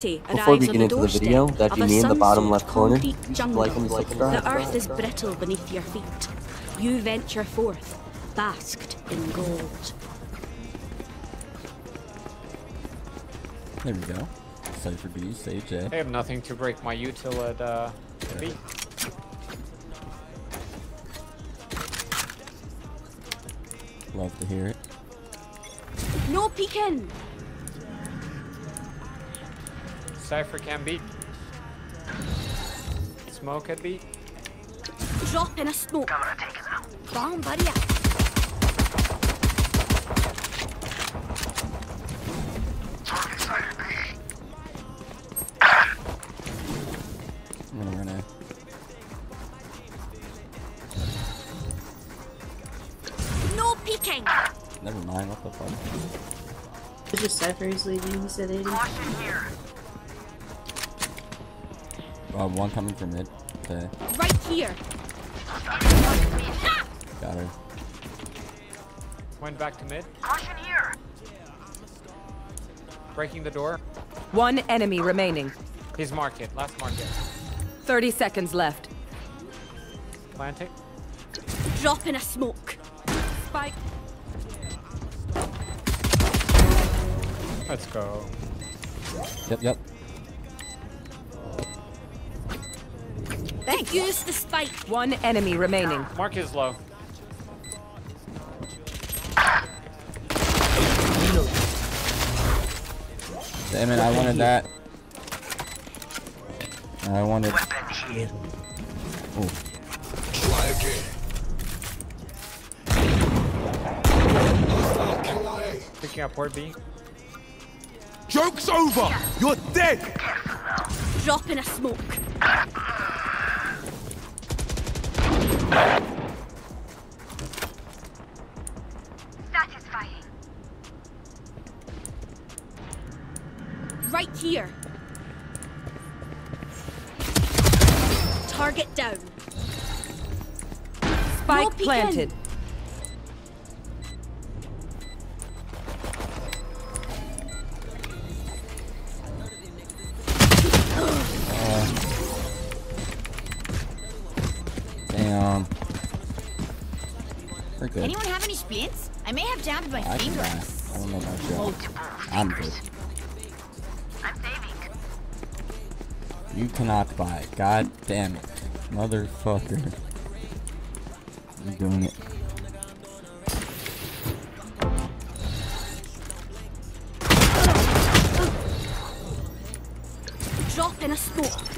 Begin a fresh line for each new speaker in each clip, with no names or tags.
Before we get into the video, that you me in the bottom left corner, like and subscribe.
The earth is brittle beneath your feet. You venture forth, basked in gold.
There we go. Cypher B, Sage A.
I have nothing to break my util at uh, B.
Love to hear it.
No peeking!
Cypher can beat. Smoke at B.
Drop in a smoke. Bomb barrier.
I'm gonna.
No peeking!
Never mind, what the fuck?
It's just Cypher is leaving, he said 80.
Uh, one coming from mid. Okay,
Right here.
got her.
Went back to mid. Breaking the door.
One enemy remaining.
He's market. Last market.
30 seconds left.
Planting.
Drop in a smoke.
Spike.
Let's go.
Yep, yep.
Use the spike.
One enemy remaining.
Mark is low.
Damn it, I wanted that. I wanted. Oh, Try again.
Picking up port B.
Joke's over! You're dead!
Drop in a smoke.
Planted.
Oh. damn.
Anyone have any splints? I may have jammed my
I can
finger.
I don't know about you. I'm good.
I'm saving.
You cannot buy. God damn it. Motherfucker. You doing it.
Drop in a smoke.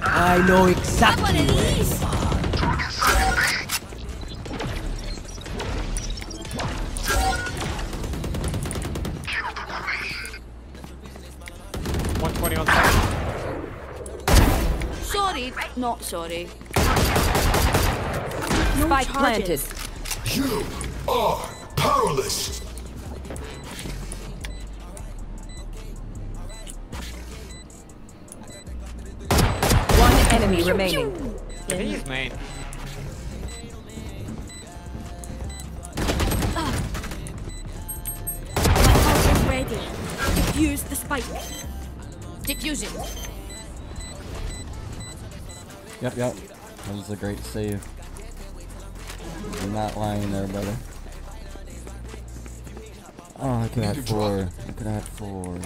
I know
Have
exactly.
Not sorry.
Spike planted.
You are powerless!
One enemy remaining.
I think he's main.
My ult is ready. Defuse the spike.
Diffusion.
Yep, yep. That was a great save. You're not lying there, brother. Oh, I could have had four. I could have had four.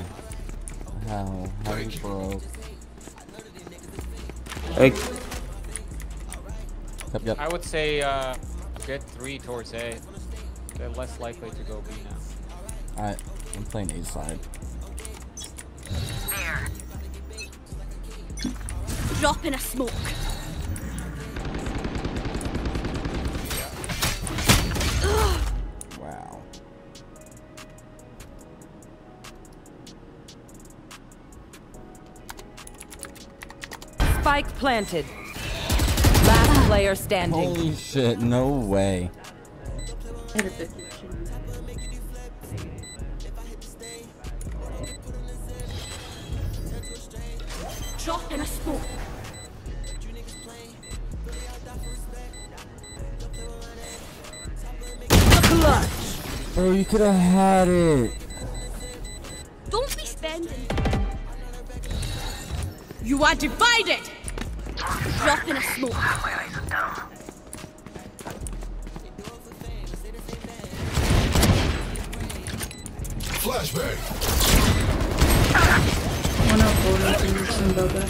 How? How you broke?
Hey,
Yep, yep.
I would say uh, get three towards A. They're less likely to go B now.
Alright, I'm playing A side.
Drop in a smoke.
Wow.
Spike planted. Last player standing.
Holy shit, no way.
I had a 50.
Drop in a smoke.
Bro, you could have had it.
Don't be spending.
You are divided!
Drop in a smoke.
Flashbang.
One up forward and some boba.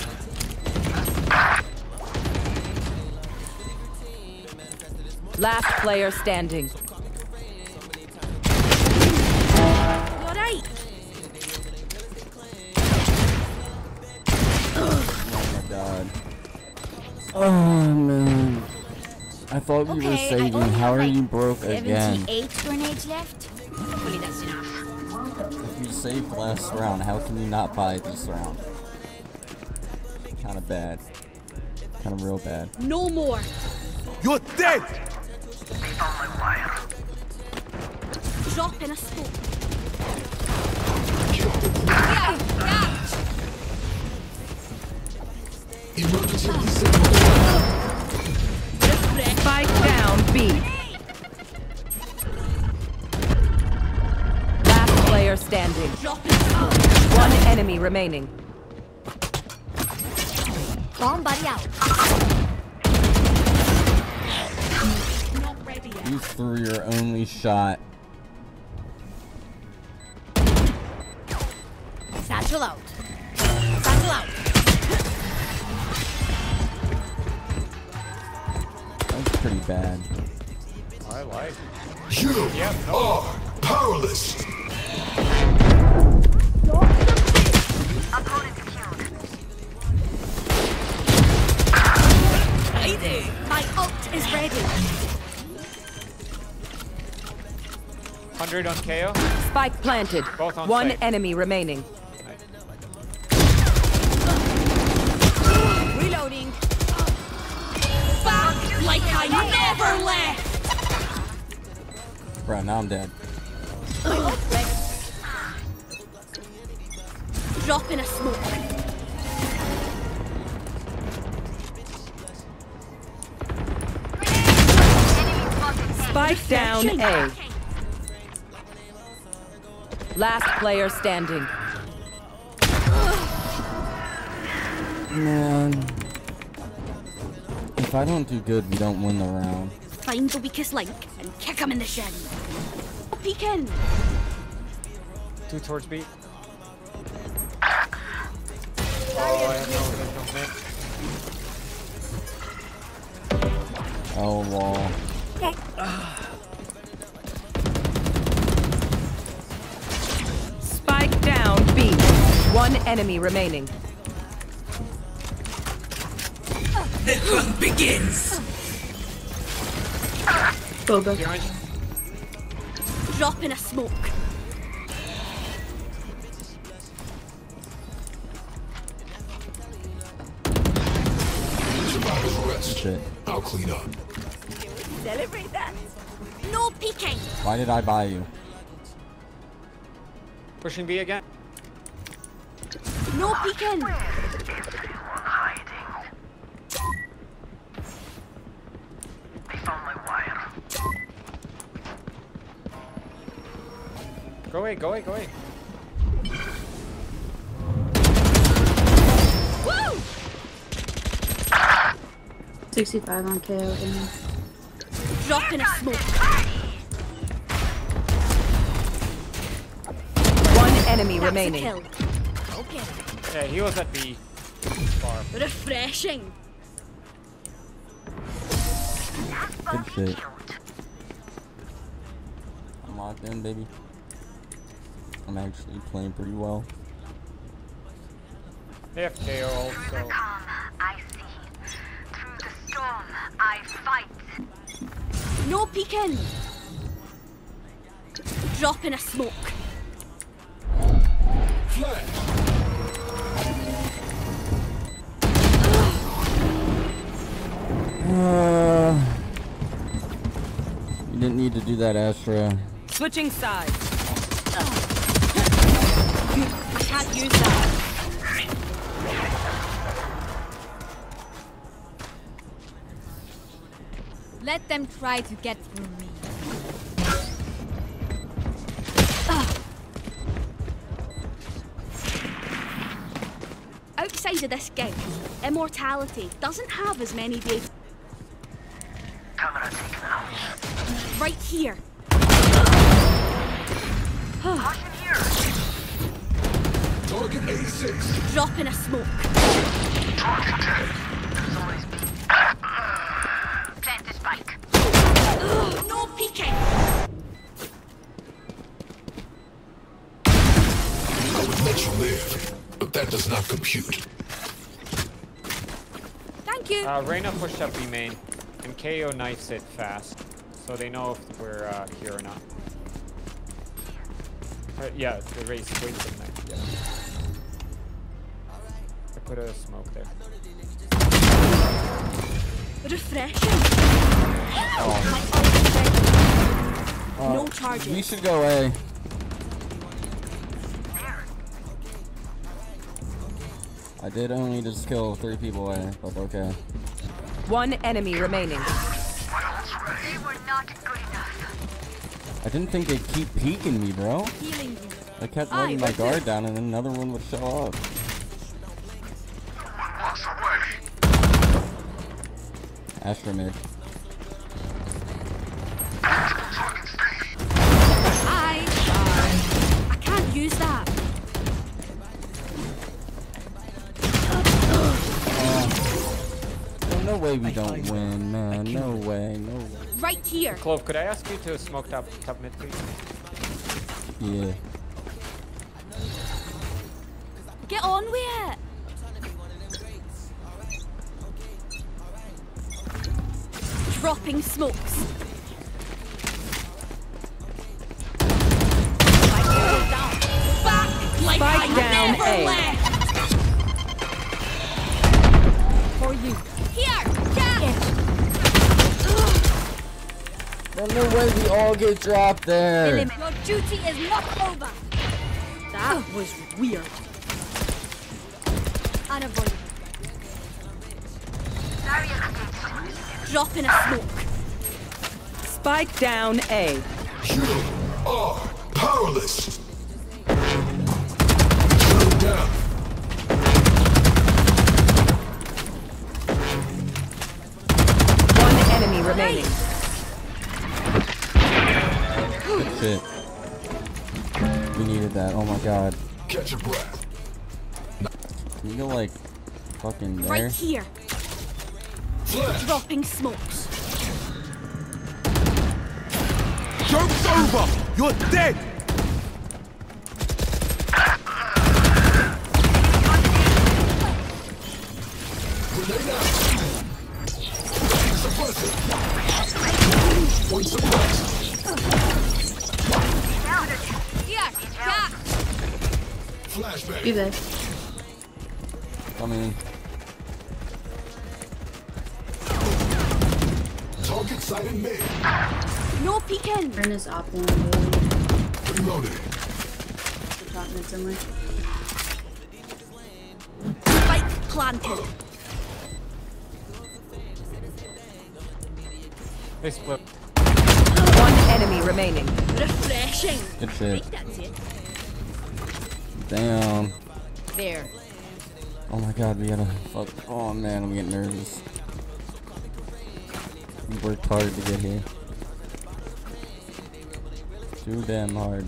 Last player standing.
Oh man. Uh, I thought we were
Okay, I
saving. How are
like,
you broke again?
78 grenades left. Hopefully that's enough.
If you saved last round, how can you not buy this round? Kinda bad. Kinda real bad.
No more.
You're dead!
Drop in a smoke.
Emergency
One enemy remaining.
Bomb buddy out.
Not ready yet.
You threw your only shot.
Satchel out. Satchel out.
That's pretty bad.
I like.
You
Yep, no.
are powerless.
My ult is ready.
100 on KAY/O.
Spike planted.
Both on
One
site.
enemy remaining.
Reloading.
Back like I never left.
Bro, now I'm dead.
Drop in a smoke.
Spike down A. Last player standing.
Man. If I don't do good, we don't win the round.
Find the weakest link and kick him in the shin. Peek in.
Two towards B. Oh, I have no, there's no mid.
Oh, wall.
Spike down B. One enemy remaining.
Boba.
Behind you.
Drop in a smoke.
Shit.
I'll clean up.
Celebrate that. No peeking.
Why did I buy you?
Pushing B again.
No peeking.
Go away, go away, go away.
65 on KAY/O. And
Drop in a smoke.
One enemy
That's a
remaining.
kill.
Okay.
Yeah, he was at B. Far.
Refreshing.
Good shit. I'm locked in, baby. I'm actually playing pretty well.
They have KAY/O also.
I see. Through the storm, I fight.
No peeking. Drop in a smoke.
Flash.
Uh, you didn't need to do that, Astra.
Switching sides.
I can't use that.
Let them try to get through me.
Ah. Outside of this gig, immortality doesn't have as many days.
Camera taken out.
Right here.
Here.
Target 86.
Drop in a smoke.
Target dead.
Does not compute.
Thank you.
Uh, Reyna pushed up B main, and KAY/O knifes it fast, so they know if we're uh, here or not. Uh, yeah, the race wait for the knife. Yeah. I put a smoke there.
Refreshing. My ultimate. no charges.
We should go A. I did only just kill three people A, but okay.
One enemy remaining.
They were not good enough.
I didn't think they'd keep peeking me, bro. I kept
Aye,
letting my guard
this-
down and then another one would show up.
Walks
way we don't win, man. No way, no way.
Right here.
Clove, could I ask you to smoke top top mid, please?
Yeah.
Get on with it. Dropping smokes. Back like
Spike
I
down
never
A.
left.
There's no way we all get dropped there.
Your duty is not over. That was weird. Unavoidable. Drop in a smoke.
Spike down A.
You are powerless. Shut down.
One enemy remaining.
Good shit. We needed that. Oh my god.
Catch your breath.
Can you go like fucking there?
Right here.
Flash.
Dropping smokes.
Joke's over! You're dead!
Flashbang.
Do this.
Coming.
Target sighted mid.
No peeking.
Turn this op one really.
Reloaded.
The top mid somewhere.
Spike planted.
They split.
One enemy remaining.
Refreshing.
Good shit.
It.
Damn.
There.
Oh my god, we gotta fuck. Oh man, I'm getting nervous. We worked hard to get here. Too damn hard.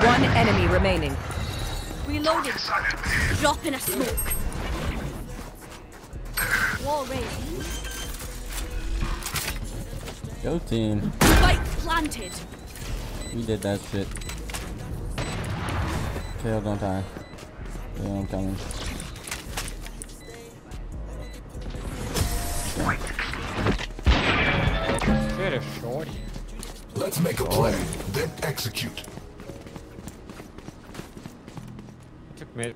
One enemy remaining.
Reloaded. Drop in a smoke. Wall raised.
Go team.
Spike planted.
We did that shit. Tail, don't die. Yeah, I'm coming.
Shit, a shorty.
Let's make a play, then execute.
Took mid.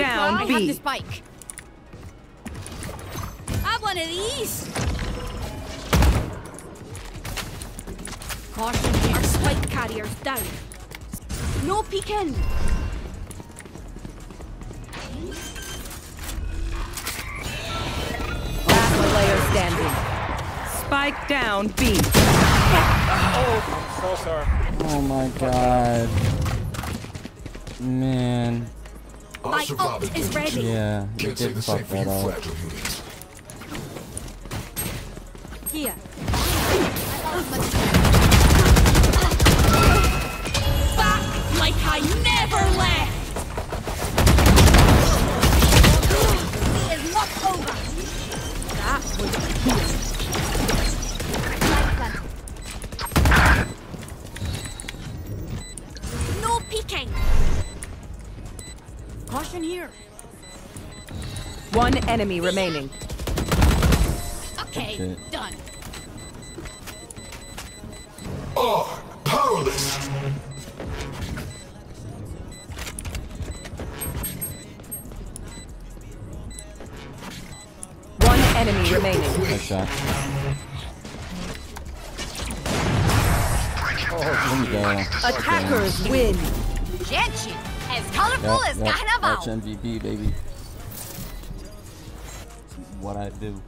Down
I have
B.
the spike. Have one of these. Caution here. Spike carriers down. No peeking.
Last player standing. Spike down B.
Oh, so sorry.
Oh my god. Man.
Our
My
survivors
ult is ready.
Yeah, you
Can't
did fuck that up.
Here. Back like I never left.
Is not over.
That was here. No peeking. Caution here.
One enemy remaining.
Okay,
Shit.
done.
Are powerless.
One enemy remaining.
Nice shot. There.
Attackers win.
Genshin, as colorful
Yep,
as
yep. That's MVP, baby. What I do.